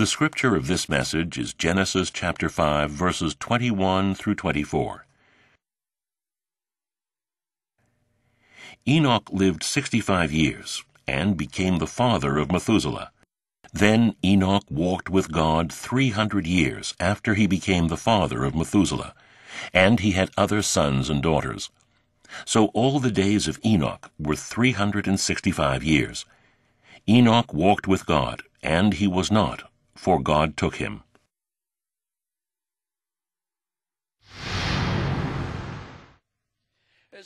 The scripture of this message is Genesis chapter 5, verses 21 through 24. Enoch lived 65 years and became the father of Methuselah. Then Enoch walked with God 300 years after he became the father of Methuselah, and he had other sons and daughters. So all the days of Enoch were 365 years. Enoch walked with God, and he was not, for God took him.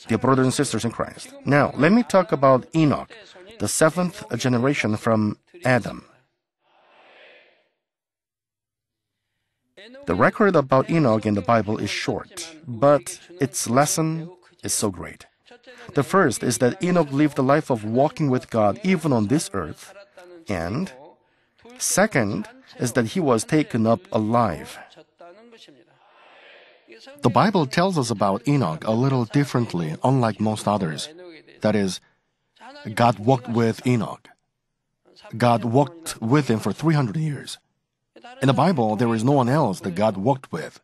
Dear brothers and sisters in Christ, now let me talk about Enoch, the seventh generation from Adam. The record about Enoch in the Bible is short, but its lesson is so great. The first is that Enoch lived the life of walking with God even on this earth, and second is that he was taken up alive. The Bible tells us about Enoch a little differently, unlike most others. That is, God walked with Enoch. God walked with him for 300 years. In the Bible, there is no one else that God walked with.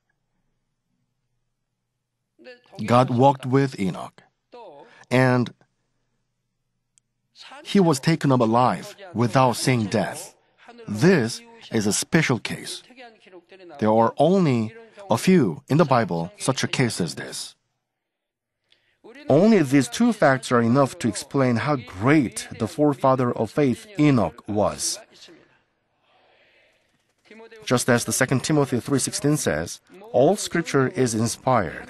God walked with Enoch. And he was taken up alive without seeing death. This is a special case. There are only a few in the Bible such a case as this. Only these two facts are enough to explain how great the forefather of faith Enoch was. Just as the 2 Timothy 3:16 says, all scripture is inspired.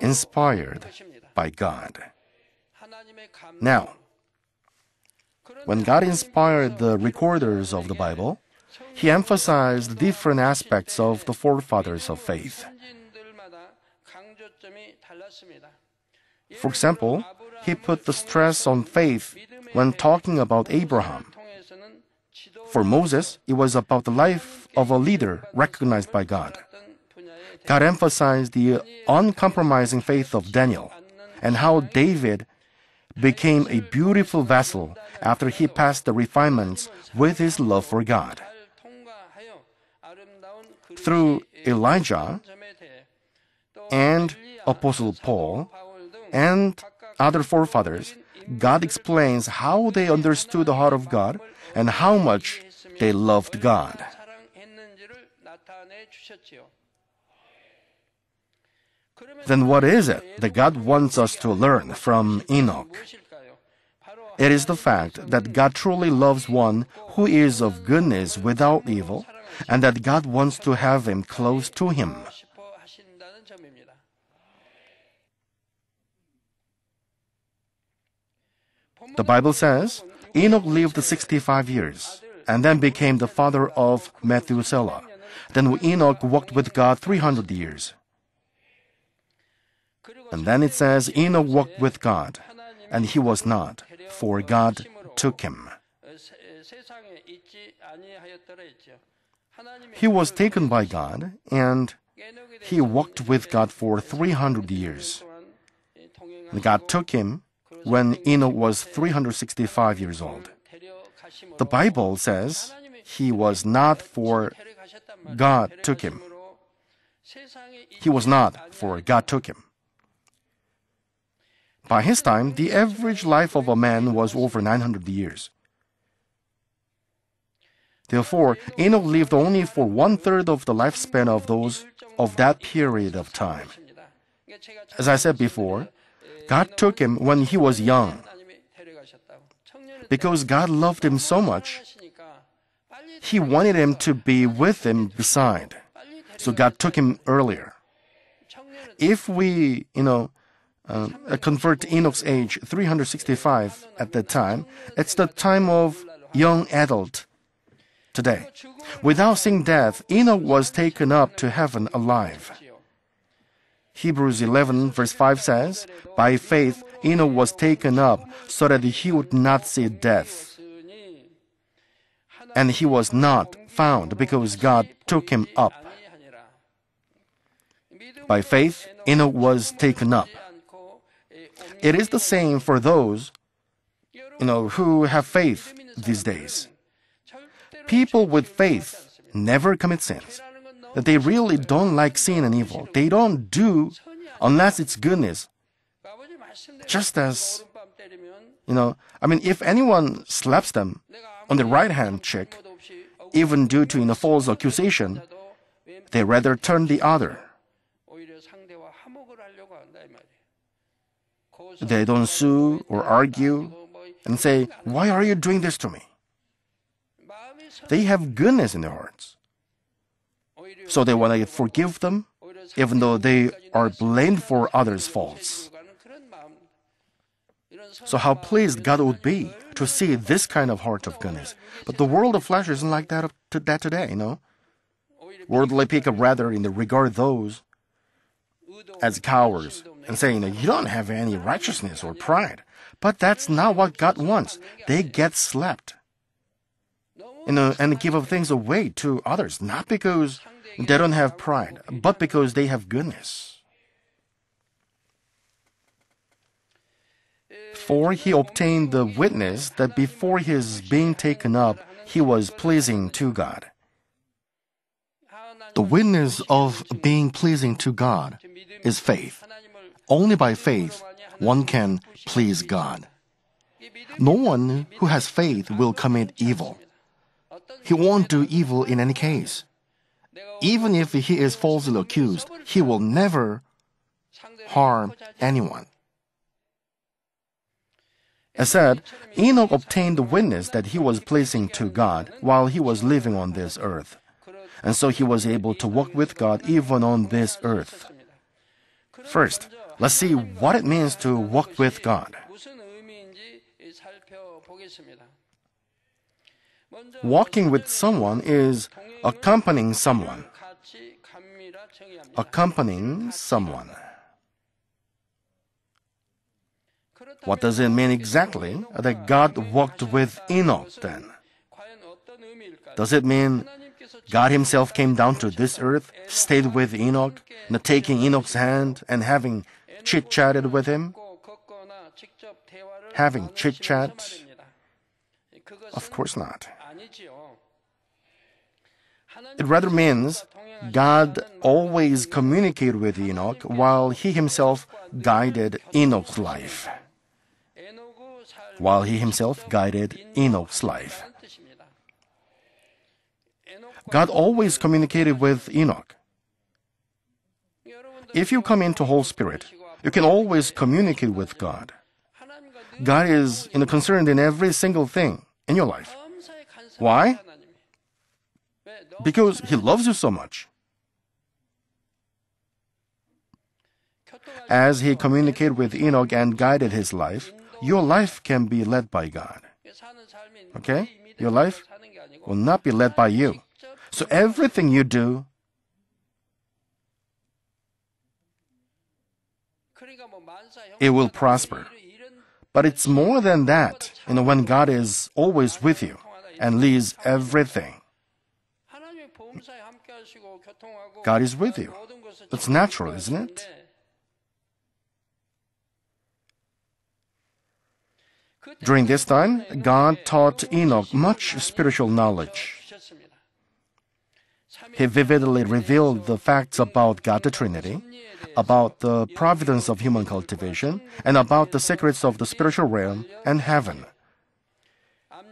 Inspired by God. Now, when God inspired the recorders of the Bible, he emphasized different aspects of the forefathers of faith. For example, he put the stress on faith when talking about Abraham. For Moses, it was about the life of a leader recognized by God. God emphasized the uncompromising faith of Daniel and how David became a beautiful vessel after he passed the refinements with his love for God. Through Elijah and Apostle Paul and other forefathers, God explains how they understood the heart of God and how much they loved God. Then what is it that God wants us to learn from Enoch? It is the fact that God truly loves one who is of goodness without evil, and that God wants to have him close to him. The Bible says Enoch lived 65 years and then became the father of Methuselah. Then Enoch walked with God 300 years. And then it says Enoch walked with God, and he was not, for God took him. He was taken by God, and he walked with God for 300 years. God took him when Enoch was 365 years old. The Bible says he was not for God took him. He was not for God took him. By his time, the average life of a man was over 900 years. Therefore, Enoch lived only for one third of the lifespan of those of that period of time. As I said before, God took him when he was young. Because God loved him so much, he wanted him to be with him beside. So God took him earlier. If we, you know, uh, convert Enoch's age 365 at that time, it's the time of young adult today. Without seeing death, Enoch was taken up to heaven alive. Hebrews 11 verse 5 says, By faith Enoch was taken up so that he would not see death. And he was not found because God took him up. By faith, Enoch was taken up. It is the same for those, you know, who have faith these days. People with faith never commit sins. That they really don't like sin and evil. They don't do unless it's goodness. Just as, you know, I mean, if anyone slaps them on the right hand cheek, even due to a false accusation, they rather turn the other. They don't sue or argue and say, Why are you doing this to me? They have goodness in their hearts. So they want to forgive them, even though they are blamed for others' faults. So, how pleased God would be to see this kind of heart of goodness. But the world of flesh isn't like that, to that today, you know? Worldly people rather in the regard those as cowards and saying that you don't have any righteousness or pride. But that's not what God wants. They get slapped. You know, and give up things away to others, not because they don't have pride, but because they have goodness. For he obtained the witness that before his being taken up, he was pleasing to God. The witness of being pleasing to God is faith. Only by faith one can please God. No one who has faith will commit evil. He won't do evil in any case. Even if he is falsely accused, he will never harm anyone. As said, Enoch obtained the witness that he was pleasing to God while he was living on this earth. And so he was able to walk with God even on this earth. First, let's see what it means to walk with God. Walking with someone is accompanying someone. Accompanying someone. What does it mean exactly that God walked with Enoch then? Does it mean God Himself came down to this earth, stayed with Enoch, taking Enoch's hand and having chit chatted with him? Having chit chat? Of course not. It rather means God always communicated with Enoch while he himself guided Enoch's life. While he himself guided Enoch's life. God always communicated with Enoch. If you come into Whole Spirit, you can always communicate with God. God is you know, concerned in every single thing in your life. Why? Because He loves you so much. As He communicated with Enoch and guided his life, your life can be led by God. Okay? Your life will not be led by you. So everything you do, it will prosper. But it's more than that, you know, when God is always with you and leads everything. God is with you. It's natural, isn't it? During this time, God taught Enoch much spiritual knowledge. He vividly revealed the facts about God the Trinity, about the providence of human cultivation, and about the secrets of the spiritual realm and heaven.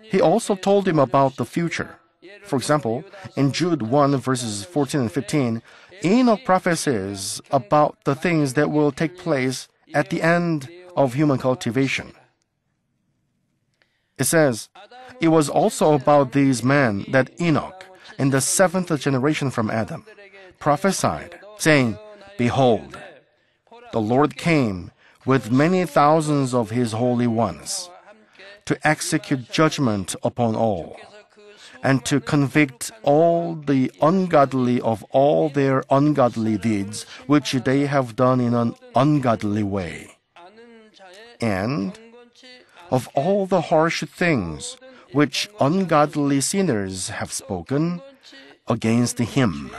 He also told him about the future. For example, in Jude 1 verses 14 and 15, Enoch prophesies about the things that will take place at the end of human cultivation. It says, It was also about these men that Enoch, in the seventh generation from Adam, prophesied, saying, Behold, the Lord came with many thousands of his holy ones to execute judgment upon all and to convict all the ungodly of all their ungodly deeds which they have done in an ungodly way, and of all the harsh things which ungodly sinners have spoken against him,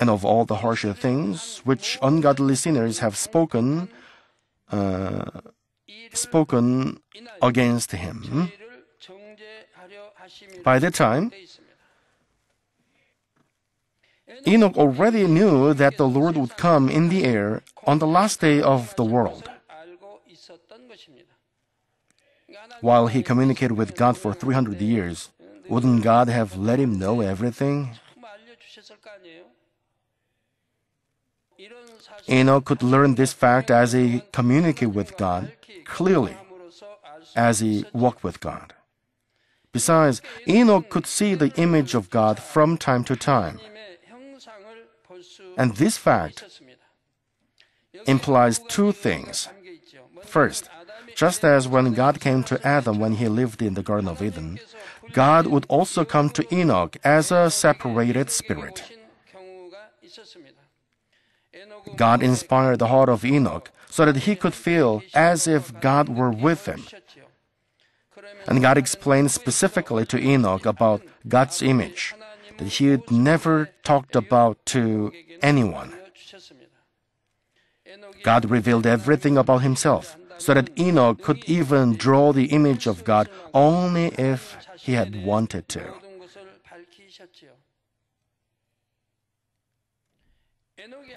and of all the harsher things which ungodly sinners have spoken uh, spoken against him. By that time, Enoch already knew that the Lord would come in the air on the last day of the world. While he communicated with God for 300 years, wouldn't God have let him know everything? Enoch could learn this fact as he communicated with God clearly, as he walked with God. Besides, Enoch could see the image of God from time to time. And this fact implies two things. First, just as when God came to Adam when he lived in the Garden of Eden, God would also come to Enoch as a separated spirit. God inspired the heart of Enoch so that he could feel as if God were with him. And God explained specifically to Enoch about God's image that he had never talked about to anyone. God revealed everything about himself so that Enoch could even draw the image of God only if he had wanted to.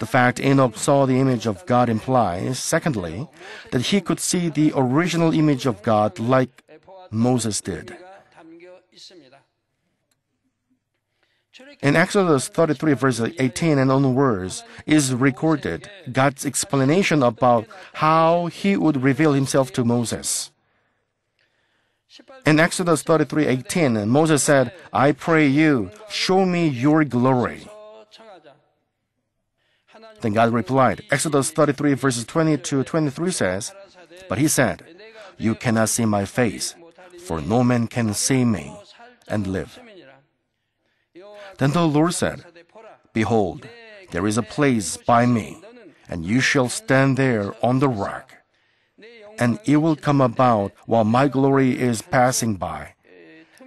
The fact Enoch saw the image of God implies, secondly, that he could see the original image of God like Moses did. In Exodus 33, verse 18 and onwards, is recorded God's explanation about how he would reveal himself to Moses. In Exodus 33, 18, Moses said, I pray you, show me your glory. Then God replied, Exodus 33, verses 20 to 23 says, But he said, You cannot see my face, for no man can see me and live. Then the Lord said, Behold, there is a place by me, and you shall stand there on the rock. And it will come about while my glory is passing by,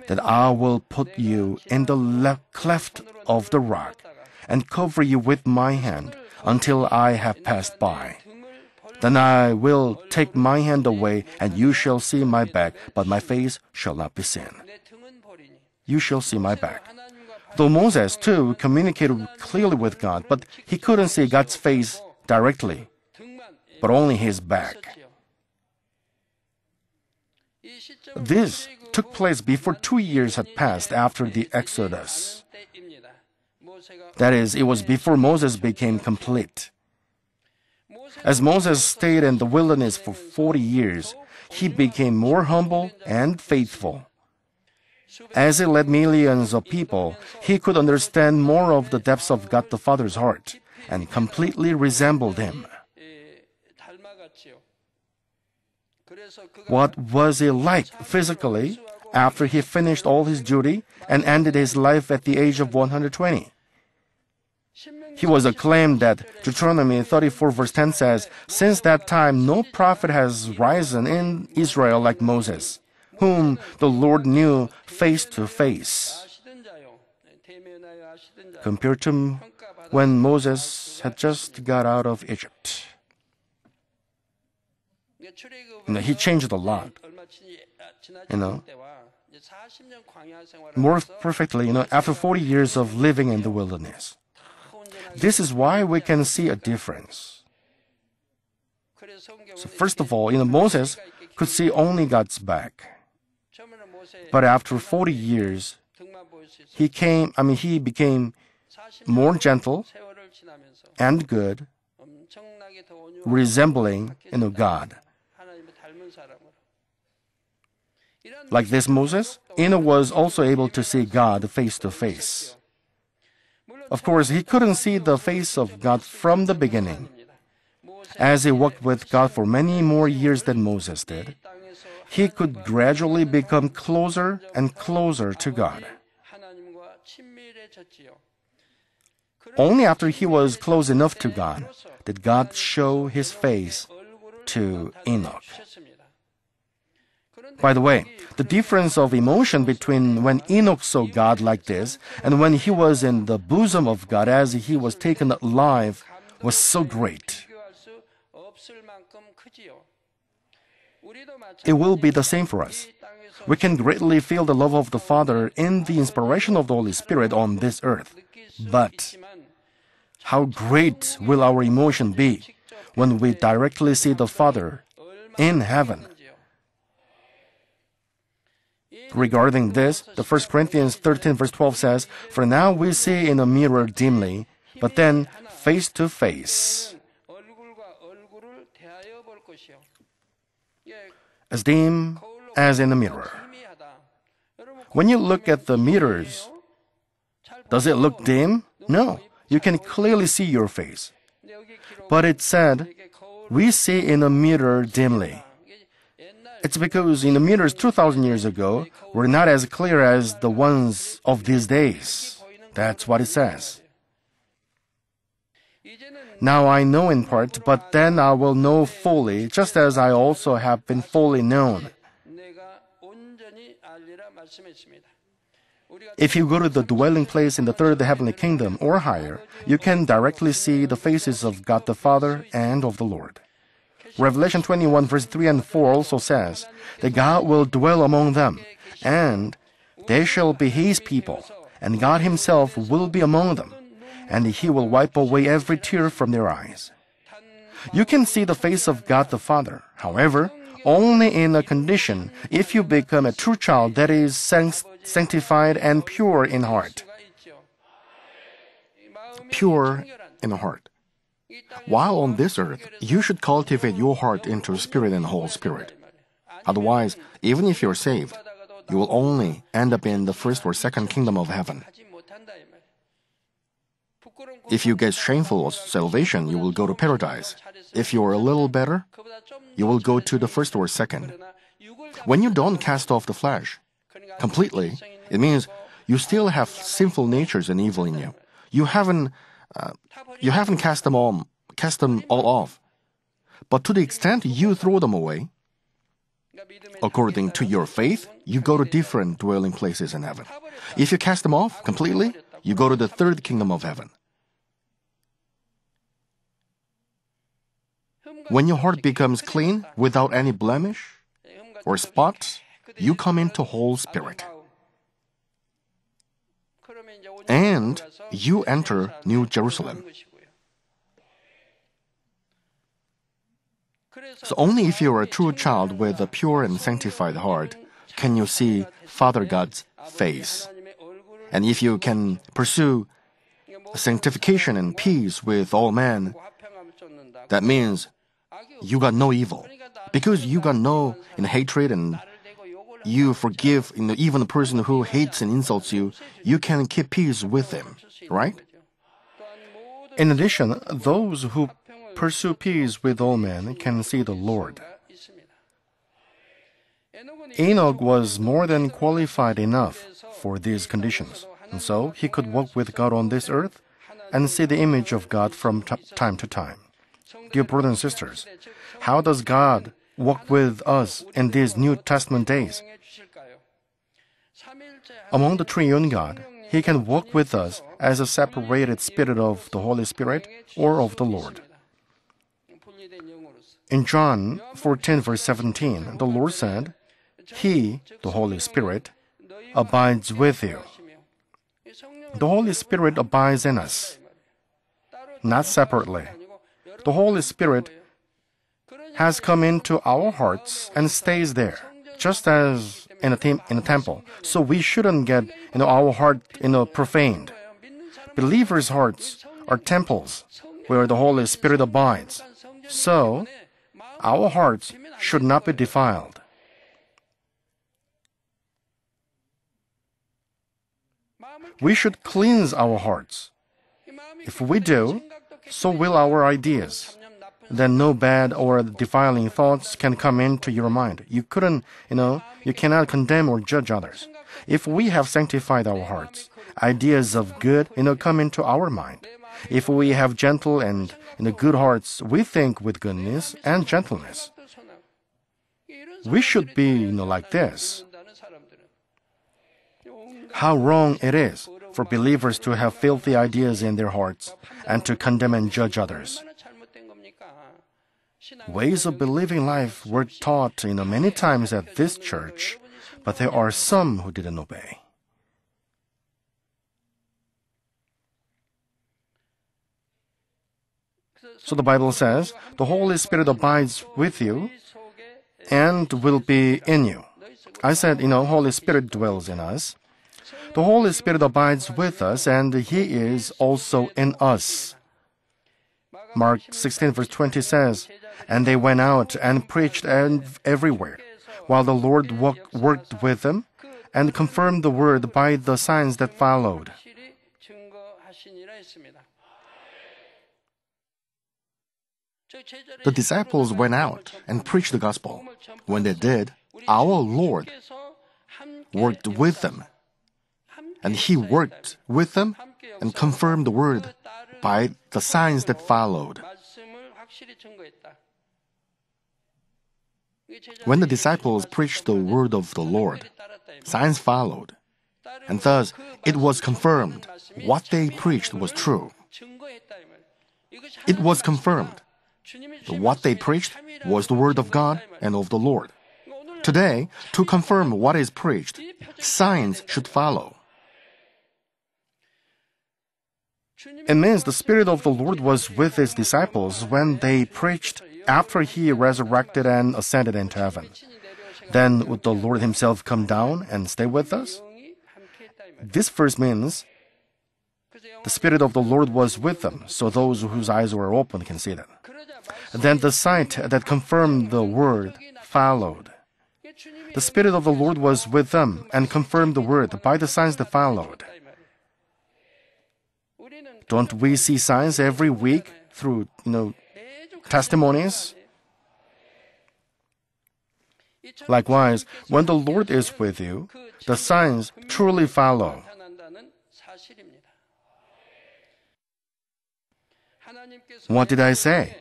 that I will put you in the left cleft of the rock, and cover you with my hand until I have passed by. Then I will take my hand away, and you shall see my back, but my face shall not be seen. You shall see my back. Though Moses, too, communicated clearly with God, but he couldn't see God's face directly, but only his back. This took place before two years had passed after the Exodus. That is, it was before Moses became complete. As Moses stayed in the wilderness for 40 years, he became more humble and faithful. As he led millions of people, he could understand more of the depths of God the Father's heart and completely resembled him. What was he like physically after he finished all his duty and ended his life at the age of 120? He was acclaimed that Deuteronomy 34 verse 10 says, Since that time no prophet has risen in Israel like Moses whom the Lord knew face to face. Compared to when Moses had just got out of Egypt. You know, he changed a lot. You know, more perfectly, you know, after 40 years of living in the wilderness. This is why we can see a difference. So first of all, you know, Moses could see only God's back. But after 40 years, he came, I mean, he became more gentle and good, resembling, you know, God. Like this Moses, Enoch was also able to see God face to face. Of course, he couldn't see the face of God from the beginning. As he walked with God for many more years than Moses did, he could gradually become closer and closer to God. Only after he was close enough to God did God show his face to Enoch. By the way, the difference of emotion between when Enoch saw God like this and when he was in the bosom of God as he was taken alive was so great. It will be the same for us. We can greatly feel the love of the Father in the inspiration of the Holy Spirit on this earth. But how great will our emotion be when we directly see the Father in heaven? Regarding this, the 1 Corinthians 13 verse 12 says, For now we see in a mirror dimly, but then face to face. As dim as in a mirror. When you look at the mirrors, does it look dim? No, you can clearly see your face. But it said, we see in a mirror dimly. It's because in the mirrors 2,000 years ago were not as clear as the ones of these days. That's what it says. Now I know in part, but then I will know fully, just as I also have been fully known. If you go to the dwelling place in the third heavenly kingdom or higher, you can directly see the faces of God the Father and of the Lord. Revelation 21 verse 3 and 4 also says that God will dwell among them, and they shall be his people, and God himself will be among them and he will wipe away every tear from their eyes. You can see the face of God the Father, however, only in a condition if you become a true child that is sanctified and pure in heart. Pure in heart. While on this earth, you should cultivate your heart into Spirit and Whole Spirit. Otherwise, even if you're saved, you will only end up in the first or second kingdom of heaven. If you get shameful salvation, you will go to paradise. If you are a little better, you will go to the first or second. When you don't cast off the flesh completely, it means you still have sinful natures and evil in you. You haven't, uh, you haven't cast them all, cast them all off. But to the extent you throw them away, according to your faith, you go to different dwelling places in heaven. If you cast them off completely, you go to the third kingdom of heaven. When your heart becomes clean without any blemish or spot, you come into whole spirit. And you enter New Jerusalem. So only if you are a true child with a pure and sanctified heart can you see Father God's face. And if you can pursue sanctification and peace with all men, that means you got no evil. Because you got no in hatred and you forgive you know, even a person who hates and insults you, you can keep peace with him, right? In addition, those who pursue peace with all men can see the Lord. Enoch was more than qualified enough for these conditions, and so he could walk with God on this earth and see the image of God from time to time. Dear brothers and sisters, how does God walk with us in these New Testament days? Among the triune God, He can walk with us as a separated spirit of the Holy Spirit or of the Lord. In John 14, verse 17, the Lord said, He, the Holy Spirit, abides with you. The Holy Spirit abides in us, not separately the Holy Spirit has come into our hearts and stays there, just as in a, tem- in a temple. So we shouldn't get you know, our heart you know, profaned. Believers' hearts are temples where the Holy Spirit abides. So our hearts should not be defiled. We should cleanse our hearts. If we do, so will our ideas. Then no bad or defiling thoughts can come into your mind. You couldn't, you know, you cannot condemn or judge others. If we have sanctified our hearts, ideas of good, you know, come into our mind. If we have gentle and you know, good hearts, we think with goodness and gentleness. We should be, you know, like this. How wrong it is for believers to have filthy ideas in their hearts and to condemn and judge others. Ways of believing life were taught you know, many times at this church, but there are some who didn't obey. So the Bible says, the Holy Spirit abides with you and will be in you. I said, you know, Holy Spirit dwells in us. The Holy Spirit abides with us and He is also in us. Mark 16 verse 20 says, And they went out and preached everywhere, while the Lord worked with them and confirmed the word by the signs that followed. The disciples went out and preached the gospel. When they did, our Lord worked with them. And He worked with them and confirmed the word by the signs that followed. When the disciples preached the word of the Lord, signs followed. And thus, it was confirmed what they preached was true. It was confirmed that what they preached was the Word of God and of the Lord. Today, to confirm what is preached, signs should follow. It means the Spirit of the Lord was with his disciples when they preached after he resurrected and ascended into heaven. Then would the Lord himself come down and stay with us? This verse means the Spirit of the Lord was with them, so those whose eyes were open can see that. Then the sight that confirmed the word followed. The Spirit of the Lord was with them and confirmed the word by the signs that followed. Don't we see signs every week through, you know, testimonies? Likewise, when the Lord is with you, the signs truly follow. What did I say?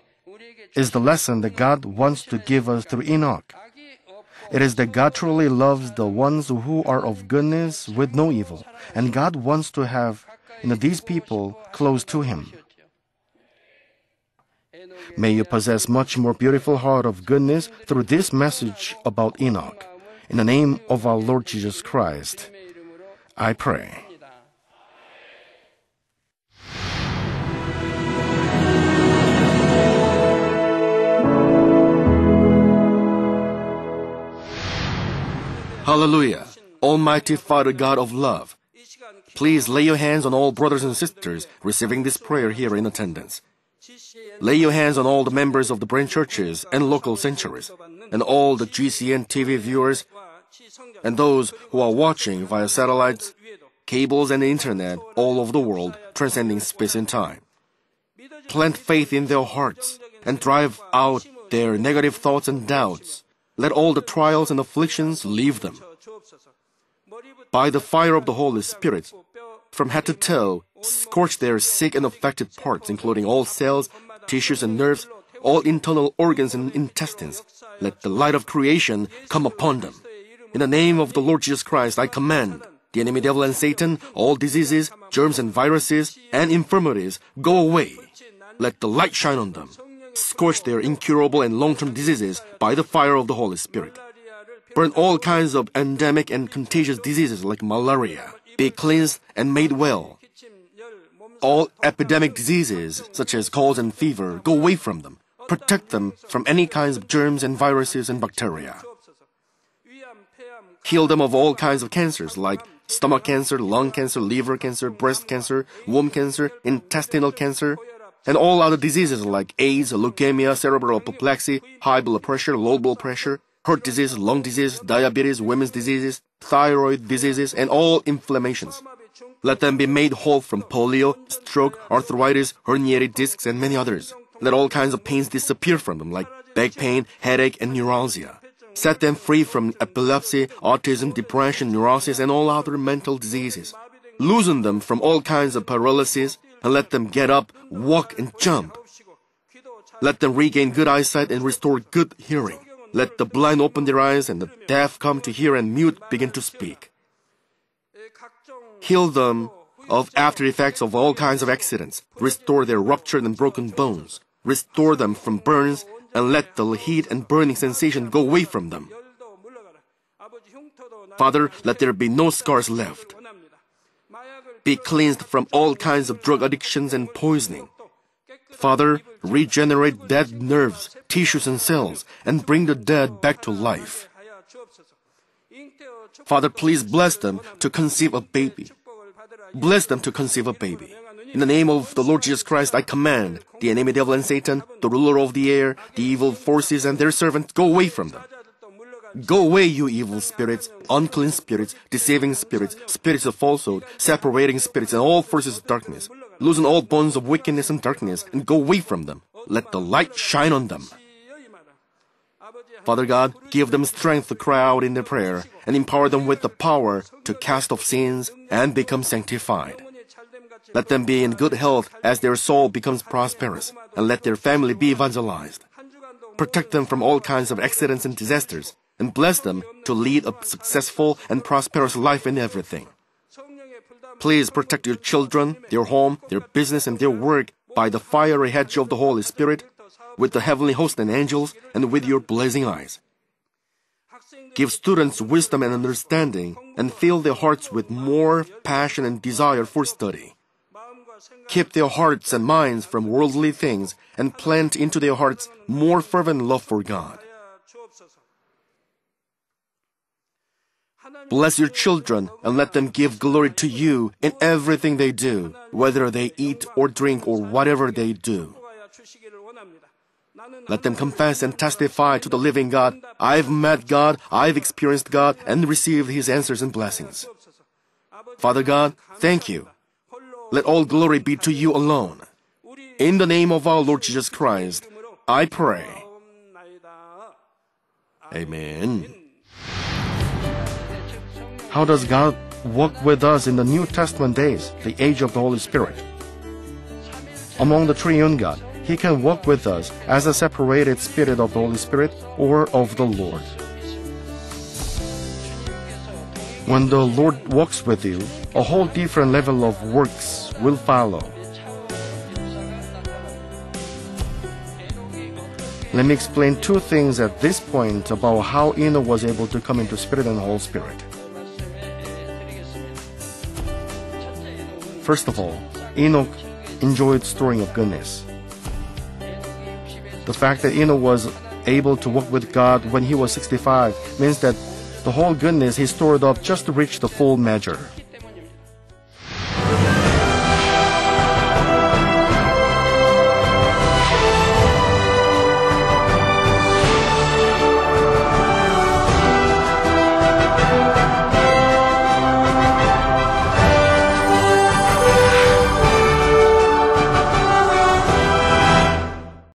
is the lesson that God wants to give us through Enoch. It is that God truly loves the ones who are of goodness with no evil, and God wants to have know, these people close to Him. May you possess much more beautiful heart of goodness through this message about Enoch. In the name of our Lord Jesus Christ, I pray. Hallelujah. Almighty Father God of love, please lay your hands on all brothers and sisters receiving this prayer here in attendance. Lay your hands on all the members of the branch churches and local sanctuaries, and all the GCN TV viewers, and those who are watching via satellites, cables, and internet all over the world, transcending space and time. Plant faith in their hearts and drive out their negative thoughts and doubts let all the trials and afflictions leave them. By the fire of the Holy Spirit, from head to toe, scorch their sick and affected parts, including all cells, tissues, and nerves, all internal organs and intestines. Let the light of creation come upon them. In the name of the Lord Jesus Christ, I command the enemy devil and Satan, all diseases, germs and viruses, and infirmities, go away. Let the light shine on them scorch their incurable and long-term diseases by the fire of the Holy Spirit. Burn all kinds of endemic and contagious diseases like malaria. Be cleansed and made well. All epidemic diseases, such as colds and fever, go away from them. Protect them from any kinds of germs and viruses and bacteria. Heal them of all kinds of cancers like stomach cancer, lung cancer, liver cancer, breast cancer, womb cancer, intestinal cancer, and all other diseases like AIDS, leukemia, cerebral apoplexy, high blood pressure, low blood pressure, heart disease, lung disease, diabetes, women's diseases, thyroid diseases, and all inflammations. Let them be made whole from polio, stroke, arthritis, herniated discs, and many others. Let all kinds of pains disappear from them, like back pain, headache, and neuralgia. Set them free from epilepsy, autism, depression, neurosis, and all other mental diseases. Loosen them from all kinds of paralysis, and let them get up, walk, and jump. Let them regain good eyesight and restore good hearing. Let the blind open their eyes and the deaf come to hear and mute begin to speak. Heal them of after effects of all kinds of accidents. Restore their ruptured and broken bones. Restore them from burns, and let the heat and burning sensation go away from them. Father, let there be no scars left. Be cleansed from all kinds of drug addictions and poisoning. Father, regenerate dead nerves, tissues, and cells, and bring the dead back to life. Father, please bless them to conceive a baby. Bless them to conceive a baby. In the name of the Lord Jesus Christ, I command the enemy devil and Satan, the ruler of the air, the evil forces, and their servants, go away from them. Go away, you evil spirits, unclean spirits, deceiving spirits, spirits of falsehood, separating spirits, and all forces of darkness. Loosen all bonds of wickedness and darkness, and go away from them. Let the light shine on them. Father God, give them strength to cry out in their prayer, and empower them with the power to cast off sins and become sanctified. Let them be in good health as their soul becomes prosperous, and let their family be evangelized. Protect them from all kinds of accidents and disasters, and bless them to lead a successful and prosperous life in everything. Please protect your children, their home, their business, and their work by the fiery hedge of the Holy Spirit, with the heavenly host and angels, and with your blazing eyes. Give students wisdom and understanding, and fill their hearts with more passion and desire for study. Keep their hearts and minds from worldly things, and plant into their hearts more fervent love for God. Bless your children and let them give glory to you in everything they do, whether they eat or drink or whatever they do. Let them confess and testify to the living God. I've met God, I've experienced God, and received His answers and blessings. Father God, thank you. Let all glory be to you alone. In the name of our Lord Jesus Christ, I pray. Amen. How does God work with us in the New Testament days, the age of the Holy Spirit? Among the triune God, He can work with us as a separated spirit of the Holy Spirit or of the Lord. When the Lord walks with you, a whole different level of works will follow. Let me explain two things at this point about how Enoch was able to come into Spirit and Whole Spirit. First of all, Enoch enjoyed storing of goodness. The fact that Enoch was able to walk with God when he was 65 means that the whole goodness he stored up just reached the full measure.